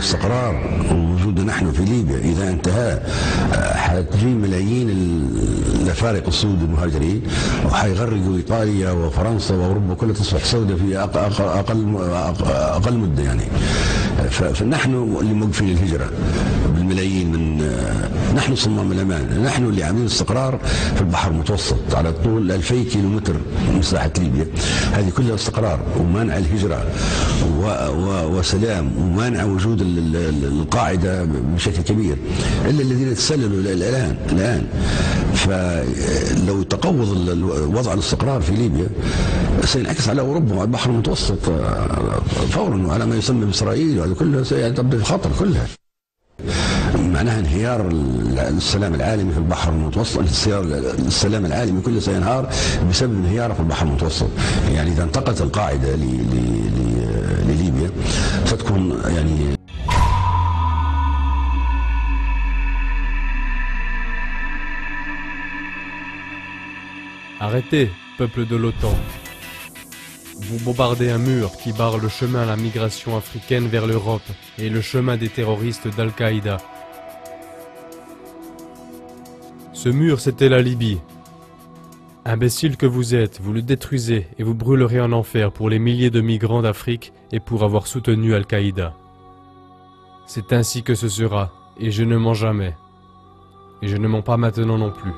الاستقرار ووجودنا نحن في ليبيا. إذا انتهى آه، حتجي ملايين الأفارقة السود المهاجرين وحيغرقوا إيطاليا وفرنسا وأوروبا كلها تصبح سوداء في أقل أقل, أقل مدة يعني. فنحن اللي موقفين الهجره بالملايين من نحن صمام الأمان. نحن اللي عاملين استقرار في البحر المتوسط على طول 2000 كيلو متر من مساحة ليبيا. هذه كلها استقرار ومنع الهجرة و و وسلام ومنع وجود القاعدة بشكل كبير. إلا الذين تسللوا الآن الآن. فلو تقوض وضع الاستقرار في ليبيا سينعكس على أوروبا وعلى البحر المتوسط آه، فورا وعلى ما يسمى بإسرائيل وهذا كله سيتبدأ الخطر كلها. معناها انهيار السلام العالمي في البحر المتوسط السلام العالمي كله سينهار بسبب انهياره في البحر المتوسط يعني إذا انتقلت القاعدة لليبيا ستكون يعني Arrêtez, peuple de l'OTAN. Vous bombardez un mur qui barre le chemin à la migration africaine vers l'Europe et le chemin des terroristes d'Al-Qaïda. Ce mur, c'était la Libye. Imbécile que vous êtes, vous le détruisez et vous brûlerez en enfer pour les milliers de migrants d'Afrique et pour avoir soutenu Al-Qaïda. C'est ainsi que ce sera, et je ne mens jamais. Et je ne mens pas maintenant non plus.